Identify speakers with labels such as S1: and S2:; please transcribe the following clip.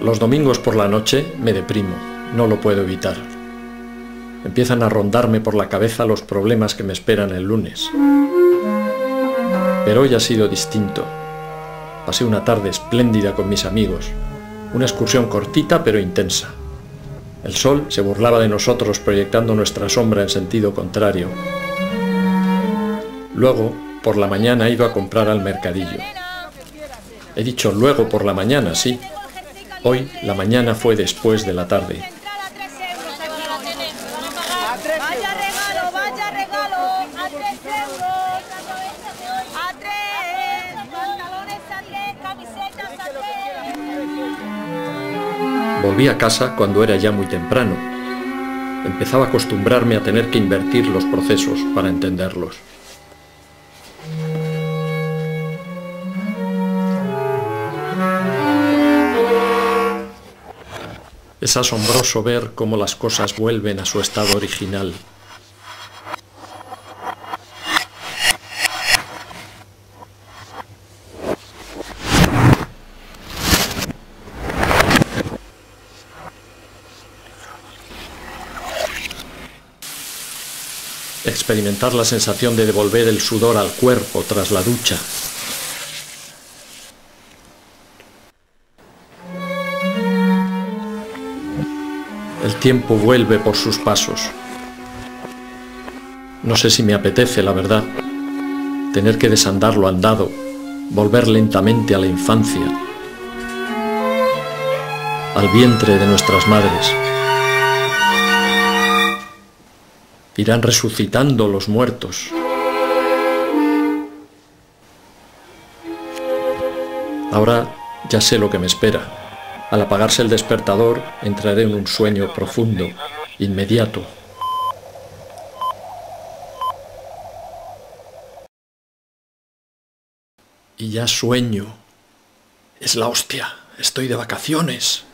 S1: Los domingos por la noche me deprimo, no lo puedo evitar. Empiezan a rondarme por la cabeza los problemas que me esperan el lunes. Pero hoy ha sido distinto. Pasé una tarde espléndida con mis amigos, una excursión cortita pero intensa. El sol se burlaba de nosotros proyectando nuestra sombra en sentido contrario. Luego, por la mañana he ido a comprar al mercadillo. He dicho luego por la mañana, sí. Hoy la mañana fue después de la tarde.
S2: Vaya regalo, vaya regalo, a 3 euros, a 3, pantalones a 3, camisetas a 3.
S1: Volví a casa cuando era ya muy temprano. Empezaba a acostumbrarme a tener que invertir los procesos para entenderlos. Es asombroso ver cómo las cosas vuelven a su estado original. Experimentar la sensación de devolver el sudor al cuerpo tras la ducha. El tiempo vuelve por sus pasos. No sé si me apetece, la verdad, tener que desandar lo andado, volver lentamente a la infancia, al vientre de nuestras madres. Irán resucitando los muertos. Ahora ya sé lo que me espera. Al apagarse el despertador, entraré en un sueño profundo, inmediato. Y ya sueño. Es la hostia. Estoy de vacaciones.